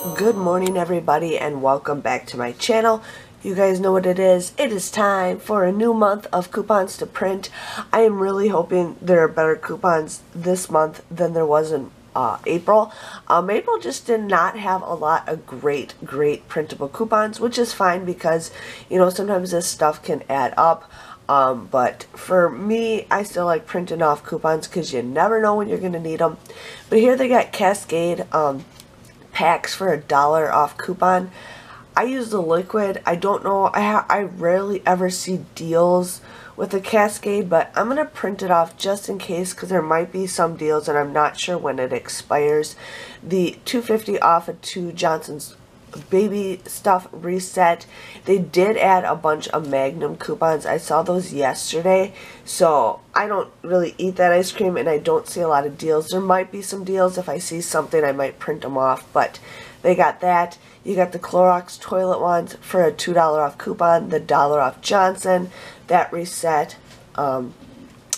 Good morning everybody and welcome back to my channel. You guys know what it is. It is time for a new month of coupons to print. I am really hoping there are better coupons this month than there was in uh, April. Um, April just did not have a lot of great, great printable coupons, which is fine because, you know, sometimes this stuff can add up. Um, but for me, I still like printing off coupons because you never know when you're going to need them. But here they got Cascade um, packs for a dollar off coupon. I use the liquid. I don't know. I, I rarely ever see deals with the Cascade, but I'm going to print it off just in case because there might be some deals and I'm not sure when it expires. The 250 off of two Johnson's baby stuff reset. They did add a bunch of Magnum coupons. I saw those yesterday. So I don't really eat that ice cream and I don't see a lot of deals. There might be some deals. If I see something, I might print them off. But they got that. You got the Clorox toilet wands for a $2 off coupon. The dollar off Johnson. That reset. Um,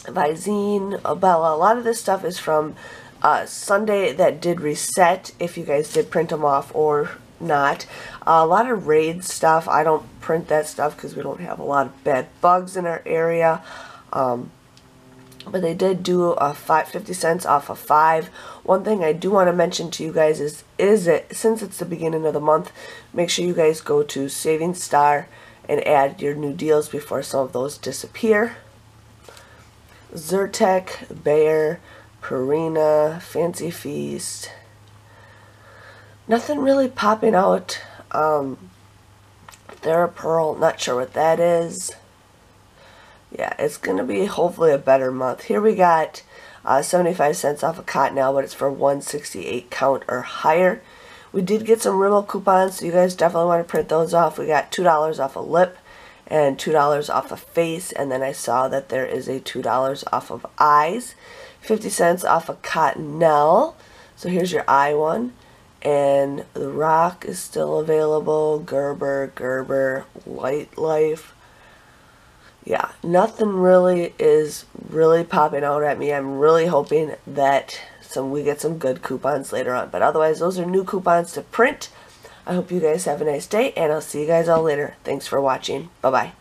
Visine, Abella. A lot of this stuff is from uh, Sunday that did reset if you guys did print them off or not. Uh, a lot of raid stuff. I don't print that stuff because we don't have a lot of bad bugs in our area. Um, but they did do a five, 50 cents off of 5. One thing I do want to mention to you guys is, is it, since it's the beginning of the month, make sure you guys go to SavingStar and add your new deals before some of those disappear. Zyrtec, Bayer, Purina, Fancy Feast, nothing really popping out. Um, Therapearl, not sure what that is. Yeah, it's going to be hopefully a better month. Here we got uh, 75 cents off a of Cottonelle, but it's for 168 count or higher. We did get some Rimmel coupons, so you guys definitely want to print those off. We got $2 off a lip and $2 off a face, and then I saw that there is a $2 off of eyes. 50 cents off of Cottonelle. So here's your eye one and The Rock is still available, Gerber, Gerber, Lightlife. Yeah, nothing really is really popping out at me. I'm really hoping that some we get some good coupons later on. But otherwise, those are new coupons to print. I hope you guys have a nice day, and I'll see you guys all later. Thanks for watching. Bye-bye.